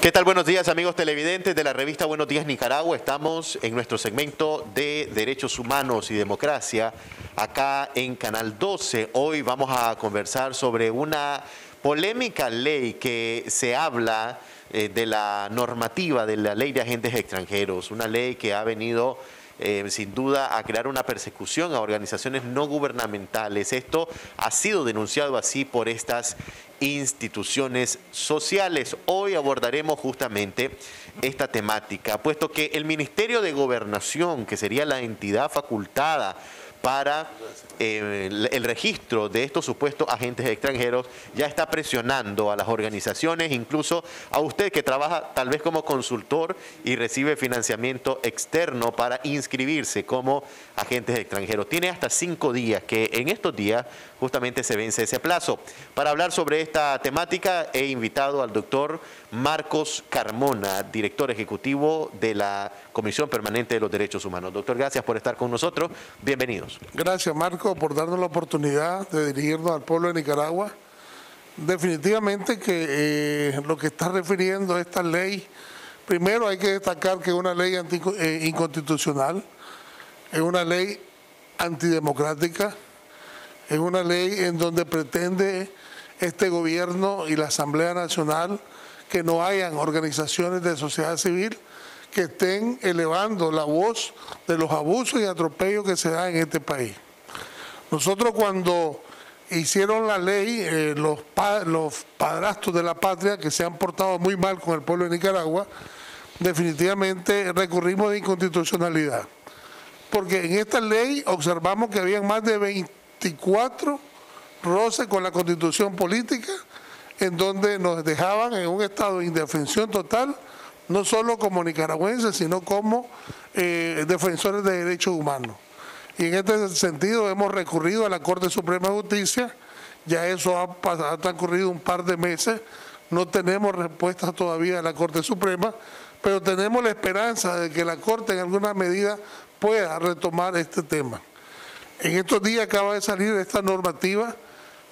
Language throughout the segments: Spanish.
¿Qué tal? Buenos días amigos televidentes de la revista Buenos Días Nicaragua. Estamos en nuestro segmento de Derechos Humanos y Democracia acá en Canal 12. Hoy vamos a conversar sobre una polémica ley que se habla eh, de la normativa de la ley de agentes extranjeros, una ley que ha venido eh, sin duda a crear una persecución a organizaciones no gubernamentales. Esto ha sido denunciado así por estas instituciones sociales. Hoy abordaremos justamente esta temática, puesto que el Ministerio de Gobernación, que sería la entidad facultada para eh, el, registro de estos supuestos agentes extranjeros ya está presionando a las organizaciones, incluso a usted que trabaja tal vez como consultor y recibe financiamiento externo para inscribirse como agentes extranjeros. Tiene hasta cinco días, que en estos días justamente se vence ese plazo. Para hablar sobre esta temática he invitado al doctor Marcos Carmona, director ejecutivo de la Comisión Permanente de los Derechos Humanos. Doctor, gracias por estar con nosotros. Bienvenidos. Gracias, Marco, por darnos la oportunidad de dirigirnos al pueblo de Nicaragua. Definitivamente que eh, lo que está refiriendo esta ley, primero hay que destacar que es una ley eh, inconstitucional, es una ley antidemocrática, es una ley en donde pretende este gobierno y la Asamblea Nacional que no hayan organizaciones de sociedad civil que estén elevando la voz de los abusos y atropellos que se dan en este país. Nosotros cuando hicieron la ley, eh, los, los padrastros de la patria que se han portado muy mal con el pueblo de Nicaragua, definitivamente recurrimos de inconstitucionalidad. Porque en esta ley observamos que habían más de 24 roces con la constitución política, en donde nos dejaban en un estado de indefensión total, no solo como nicaragüenses, sino como eh, defensores de derechos humanos. Y en este sentido hemos recurrido a la Corte Suprema de Justicia, ya eso ha, ha transcurrido un par de meses, no tenemos respuesta todavía de la Corte Suprema, pero tenemos la esperanza de que la Corte en alguna medida pueda retomar este tema. En estos días acaba de salir esta normativa,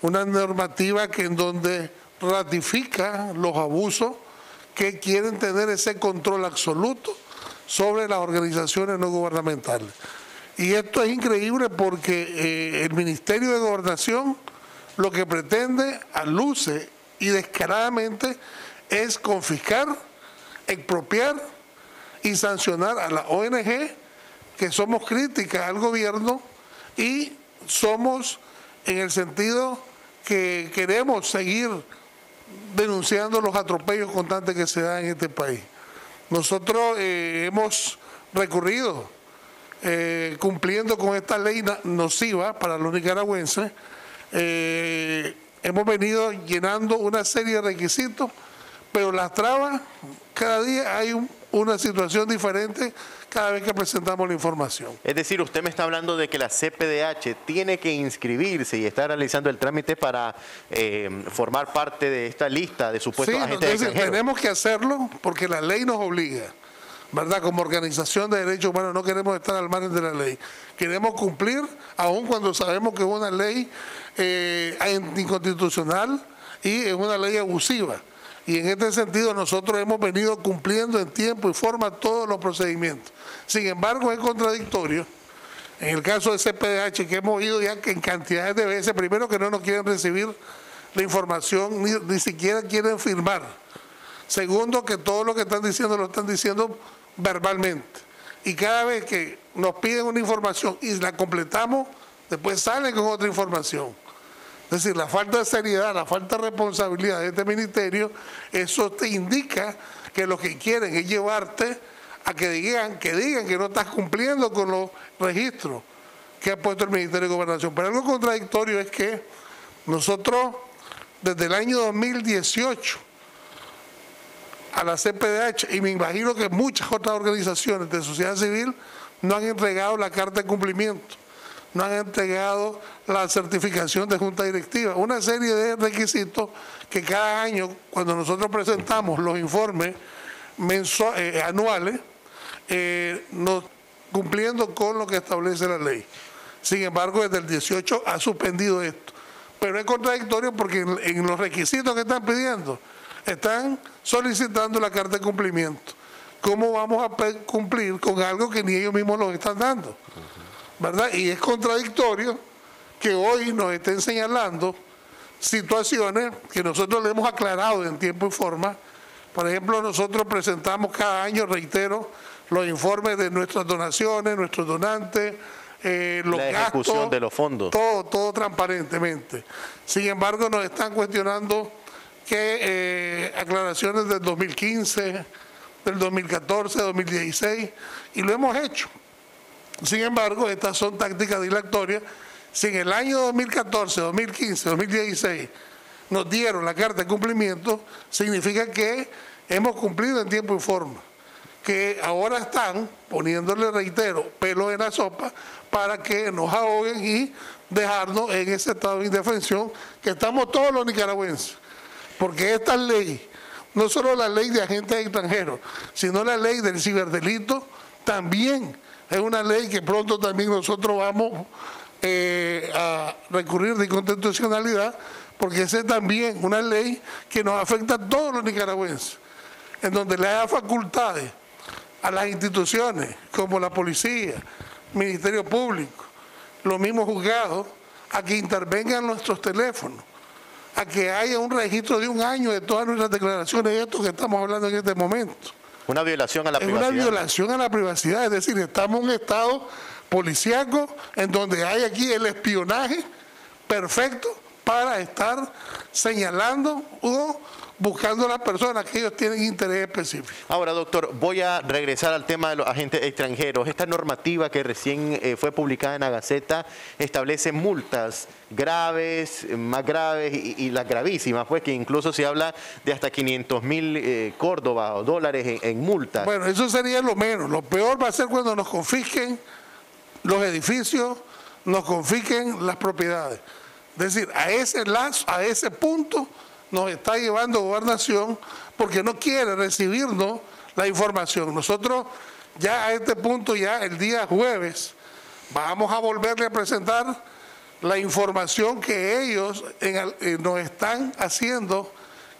una normativa que en donde ratifica los abusos que quieren tener ese control absoluto sobre las organizaciones no gubernamentales. Y esto es increíble porque eh, el Ministerio de Gobernación lo que pretende a y descaradamente es confiscar, expropiar y sancionar a la ONG que somos críticas al gobierno y somos en el sentido que queremos seguir denunciando los atropellos constantes que se dan en este país. Nosotros eh, hemos recurrido eh, cumpliendo con esta ley nociva para los nicaragüenses, eh, hemos venido llenando una serie de requisitos, pero las trabas, cada día hay una situación diferente cada vez que presentamos la información. Es decir, usted me está hablando de que la CPDH tiene que inscribirse y está realizando el trámite para eh, formar parte de esta lista de supuestos sí, agentes Tenemos que hacerlo porque la ley nos obliga. ¿verdad? Como organización de derechos humanos no queremos estar al margen de la ley. Queremos cumplir, aun cuando sabemos que es una ley eh, inconstitucional y es una ley abusiva. Y en este sentido nosotros hemos venido cumpliendo en tiempo y forma todos los procedimientos. Sin embargo, es contradictorio. En el caso de CPDH, que hemos ido ya en cantidades de veces, primero que no nos quieren recibir la información, ni, ni siquiera quieren firmar. Segundo, que todo lo que están diciendo lo están diciendo verbalmente. Y cada vez que nos piden una información y la completamos, después salen con otra información. Es decir, la falta de seriedad, la falta de responsabilidad de este ministerio, eso te indica que lo que quieren es llevarte a que digan que digan que no estás cumpliendo con los registros que ha puesto el Ministerio de Gobernación. Pero algo contradictorio es que nosotros desde el año 2018 a la CPDH y me imagino que muchas otras organizaciones de sociedad civil no han entregado la carta de cumplimiento, no han entregado la certificación de junta directiva, una serie de requisitos que cada año cuando nosotros presentamos los informes eh, anuales, eh, cumpliendo con lo que establece la ley. Sin embargo, desde el 18 ha suspendido esto. Pero es contradictorio porque en los requisitos que están pidiendo, están solicitando la carta de cumplimiento. ¿Cómo vamos a cumplir con algo que ni ellos mismos nos están dando? ¿Verdad? Y es contradictorio que hoy nos estén señalando situaciones que nosotros le hemos aclarado en tiempo y forma. Por ejemplo, nosotros presentamos cada año, reitero, los informes de nuestras donaciones, nuestros donantes, eh, los la ejecución de los fondos. Todo, todo transparentemente. Sin embargo, nos están cuestionando que eh, aclaraciones del 2015, del 2014, 2016, y lo hemos hecho. Sin embargo, estas son tácticas dilatorias. Si en el año 2014, 2015, 2016 nos dieron la carta de cumplimiento, significa que hemos cumplido en tiempo y forma. Que ahora están poniéndole, reitero, pelo en la sopa para que nos ahoguen y dejarnos en ese estado de indefensión que estamos todos los nicaragüenses. Porque esta ley, no solo la ley de agentes extranjeros, sino la ley del ciberdelito, también es una ley que pronto también nosotros vamos eh, a recurrir de inconstitucionalidad, porque esa es también una ley que nos afecta a todos los nicaragüenses, en donde le da facultades a las instituciones como la policía, Ministerio Público, los mismos juzgados, a que intervengan nuestros teléfonos, a que haya un registro de un año de todas nuestras declaraciones, de esto que estamos hablando en este momento. Una violación a la privacidad. Es una violación a la privacidad, es decir, estamos en un estado policíaco en donde hay aquí el espionaje perfecto para estar señalando o buscando a las personas que ellos tienen interés específico. Ahora, doctor, voy a regresar al tema de los agentes extranjeros. Esta normativa que recién eh, fue publicada en la Gaceta establece multas graves, más graves y, las gravísimas, pues que incluso se habla de hasta 500 mil eh, Córdoba o dólares en, multas. Bueno, eso sería lo menos. Lo peor va a ser cuando nos confisquen los edificios, nos confisquen las propiedades. Es decir, a ese lazo, a ese punto nos está llevando gobernación porque no quiere recibirnos la información. Nosotros ya a este punto, ya el día jueves, vamos a volverle a presentar la información que ellos eh, nos están haciendo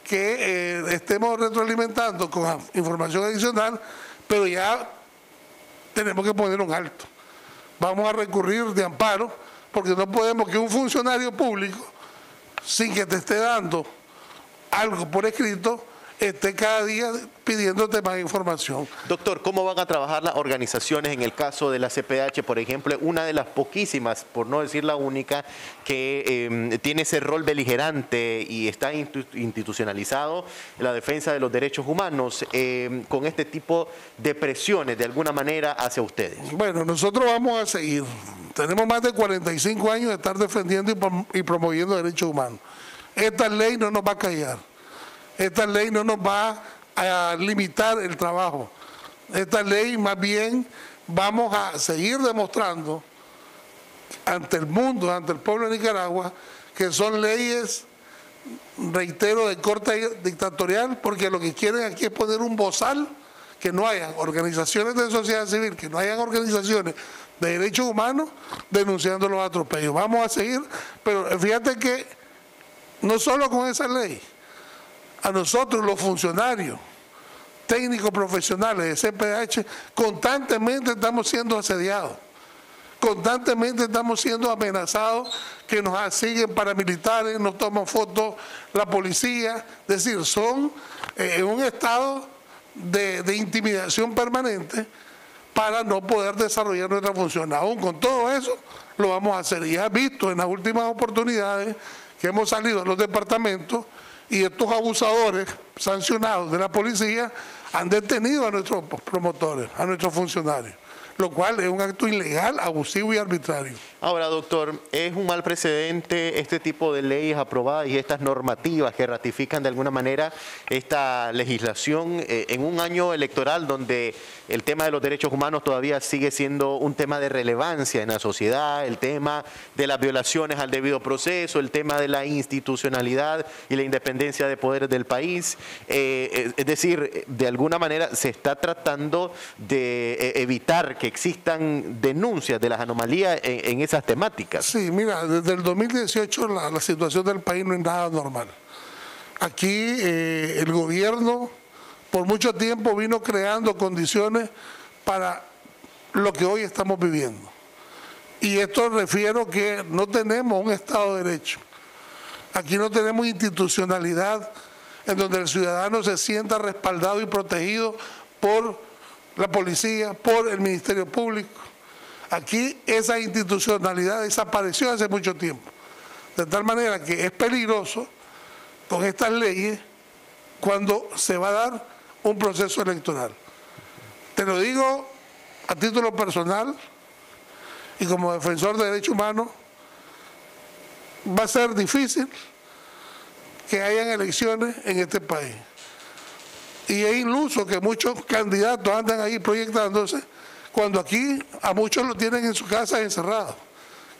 que eh, estemos retroalimentando con información adicional, pero ya tenemos que poner un alto. Vamos a recurrir de amparo, porque no podemos que un funcionario público, sin que te esté dando algo por escrito, esté cada día pidiéndote más información. Doctor, ¿cómo van a trabajar las organizaciones en el caso de la CPH, por ejemplo, una de las poquísimas, por no decir la única, que em, tiene ese rol beligerante y está institucionalizado en la defensa de los derechos humanos, em, con este tipo de presiones de alguna manera hacia ustedes? Bueno, nosotros vamos a seguir. Tenemos más de 45 años de estar defendiendo y promoviendo derechos humanos. Esta ley no nos va a callar. Esta ley no nos va a limitar el trabajo. Esta ley más bien vamos a seguir demostrando ante el mundo, ante el pueblo de Nicaragua, que son leyes, reitero, de corte dictatorial, porque lo que quieren aquí es poner un bozal, que no hayan organizaciones de sociedad civil, que no hayan organizaciones de derechos humanos denunciando los atropellos. Vamos a seguir, pero fíjate que no solo con esa ley, a nosotros los funcionarios, técnicos profesionales de CPH, constantemente estamos siendo asediados, constantemente estamos siendo amenazados que nos siguen paramilitares, nos toman fotos la policía, es decir, son eh, en un estado de, intimidación permanente para no poder desarrollar nuestra función. Aún con todo eso, lo vamos a hacer. Y has visto en las últimas oportunidades que hemos salido a los departamentos y estos abusadores sancionados de la policía han detenido a nuestros promotores, a nuestros funcionarios lo cual es un acto ilegal, abusivo y arbitrario. Ahora, doctor, ¿es un mal precedente este tipo de leyes aprobadas y estas normativas que ratifican de alguna manera esta legislación eh, en un año electoral donde el tema de los derechos humanos todavía sigue siendo un tema de relevancia en la sociedad, el tema de las violaciones al debido proceso, el tema de la institucionalidad y la independencia de poderes del país? Eh, es decir, de alguna manera se está tratando de eh, evitar que existan denuncias de las anomalías en, esas temáticas. Sí, mira, desde el 2018 la, situación del país no es nada normal. Aquí eh, el gobierno por mucho tiempo vino creando condiciones para lo que hoy estamos viviendo. Y esto refiero que no tenemos un Estado de Derecho. Aquí no tenemos institucionalidad en donde el ciudadano se sienta respaldado y protegido por la policía, por el Ministerio Público. Aquí esa institucionalidad desapareció hace mucho tiempo. De tal manera que es peligroso con estas leyes cuando se va a dar un proceso electoral. Te lo digo a título personal y como defensor de derechos humanos, va a ser difícil que hayan elecciones en este país. Y es iluso que muchos candidatos andan ahí proyectándose cuando aquí a muchos lo tienen en su casa encerrado,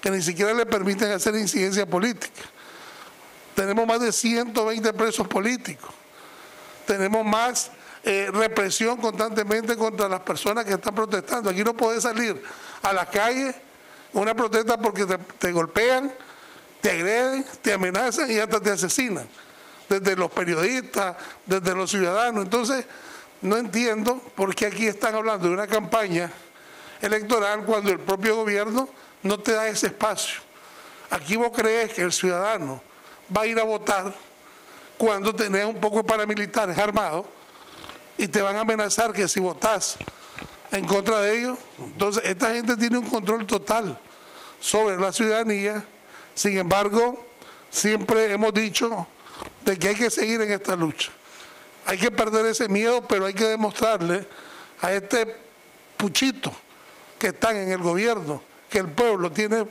que ni siquiera le permiten hacer incidencia política. Tenemos más de 120 presos políticos. Tenemos más eh, represión constantemente contra las personas que están protestando. Aquí no puedes salir a la calle una protesta porque te golpean, te agreden, te amenazan y hasta te asesinan. Desde los periodistas, desde los ciudadanos. Entonces, no entiendo por qué aquí están hablando de una campaña electoral cuando el propio gobierno no te da ese espacio. Aquí vos crees que el ciudadano va a ir a votar cuando tenés un poco de paramilitares armados y te van a amenazar que si votás en contra de ellos, entonces esta gente tiene un control total sobre la ciudadanía sin embargo, siempre hemos dicho de que hay que seguir en esta lucha. Hay que perder ese miedo, pero hay que demostrarle a este puchito que están en el gobierno que el pueblo tiene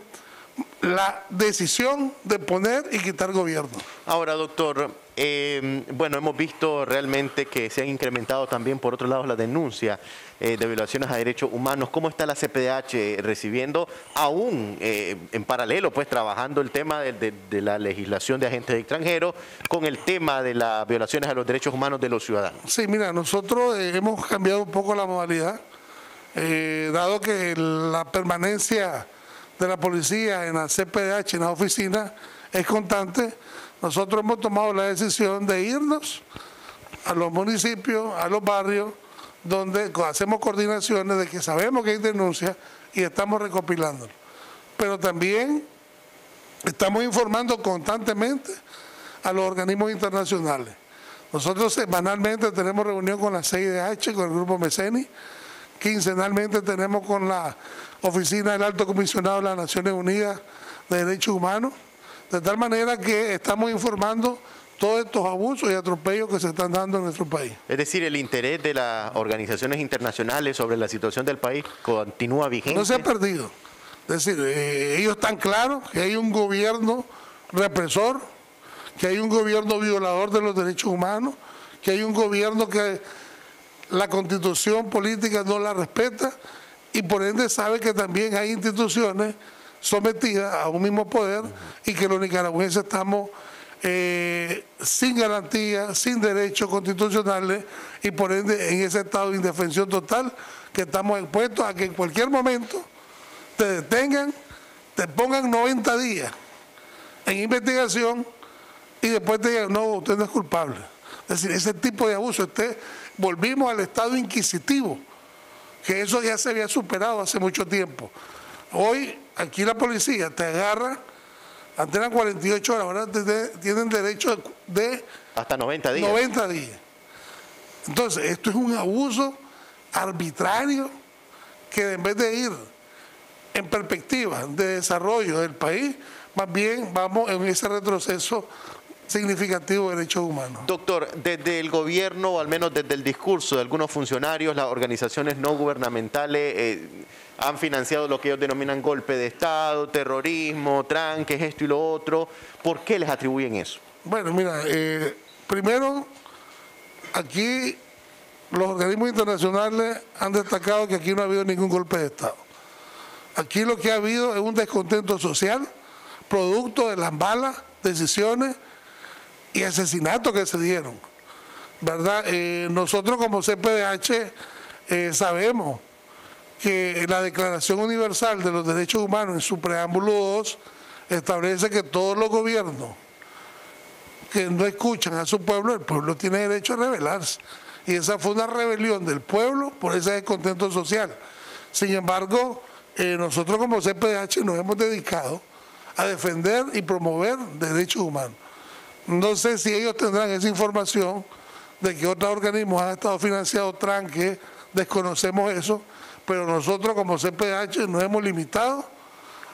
la decisión de poner y quitar gobierno. Ahora, doctor, eh, bueno, hemos visto realmente que se han incrementado también, por otro lado, la denuncia eh, de violaciones a derechos humanos. ¿Cómo está la CPDH recibiendo, aún eh, en paralelo, pues trabajando el tema de, la legislación de agentes extranjeros con el tema de las violaciones a los derechos humanos de los ciudadanos? Sí, mira, nosotros hemos cambiado un poco la modalidad, dado que la permanencia de la policía en la CPDH, en la oficina, es constante. Nosotros hemos tomado la decisión de irnos a los municipios, a los barrios, donde hacemos coordinaciones de que sabemos que hay denuncias y estamos recopilando. Pero también estamos informando constantemente a los organismos internacionales. Nosotros semanalmente tenemos reunión con la CIDH, con el Grupo Meceni, quincenalmente tenemos con la Oficina del Alto Comisionado de las Naciones Unidas de Derechos Humanos, de tal manera que estamos informando todos estos abusos y atropellos que se están dando en nuestro país. Es decir, el interés de las organizaciones internacionales sobre la situación del país continúa vigente. No se ha perdido. Es decir, eh, ellos están claros que hay un gobierno represor, que hay un gobierno violador de los derechos humanos, que hay un gobierno que la constitución política no la respeta y por ende sabe que también hay instituciones sometidas a un mismo poder y que los nicaragüenses estamos eh, sin garantía, sin derechos constitucionales y por ende en ese estado de indefensión total que estamos expuestos a que en cualquier momento te detengan, te pongan 90 días en investigación y después te digan, no, usted no es culpable. Es decir, ese tipo de abuso, este, volvimos al estado inquisitivo, que eso ya se había superado hace mucho tiempo. Hoy aquí la policía te agarra, antes eran 48 horas, ahora tienen derecho de... Hasta 90 días. 90 días. Entonces, esto es un abuso arbitrario que en vez de ir en perspectiva de desarrollo del país, más bien vamos en ese retroceso significativo de derechos humanos. Doctor, desde el gobierno, o al menos desde el discurso de algunos funcionarios, las organizaciones no gubernamentales eh, han financiado lo que ellos denominan golpe de Estado, terrorismo, tranques, esto y lo otro. ¿Por qué les atribuyen eso? Bueno, mira, eh, primero, aquí los organismos internacionales han destacado que aquí no ha habido ningún golpe de Estado. Aquí lo que ha habido es un descontento social, producto de las malas decisiones y asesinatos que se dieron. ¿verdad? Eh, nosotros como CPDH eh, sabemos que la Declaración Universal de los Derechos Humanos en su preámbulo 2 establece que todos los gobiernos que no escuchan a su pueblo, el pueblo tiene derecho a rebelarse. Y esa fue una rebelión del pueblo por ese descontento social. Sin embargo, eh, nosotros como CPDH nos hemos dedicado a defender y promover derechos humanos. No sé si ellos tendrán esa información de que otros organismos han estado financiados tranque, desconocemos eso, pero nosotros como CPH nos hemos limitado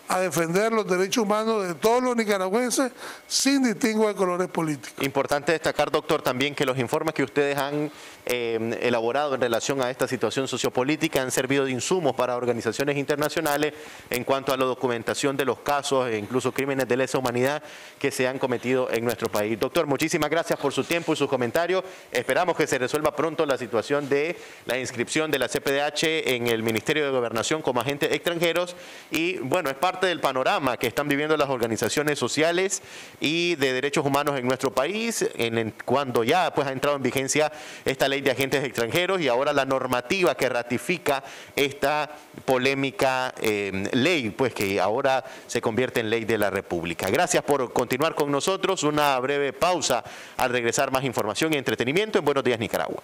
a defender los derechos humanos de todos los nicaragüenses sin distingo de colores políticos. Importante destacar, doctor, también que los informes que ustedes han eh, elaborado en relación a esta situación sociopolítica han servido de insumos para organizaciones internacionales en cuanto a la documentación de los casos e incluso crímenes de lesa humanidad que se han cometido en nuestro país. Doctor, muchísimas gracias por su tiempo y sus comentarios. Esperamos que se resuelva pronto la situación de la inscripción de la CPDH en el Ministerio de Gobernación como agentes extranjeros y bueno, es parte del panorama que están viviendo las organizaciones sociales y de derechos humanos en nuestro país, en, cuando ya pues, ha entrado en vigencia esta ley de agentes extranjeros y ahora la normativa que ratifica esta polémica eh, ley, pues que ahora se convierte en ley de la República. Gracias por continuar con nosotros. Una breve pausa al regresar más información y entretenimiento en Buenos Días Nicaragua.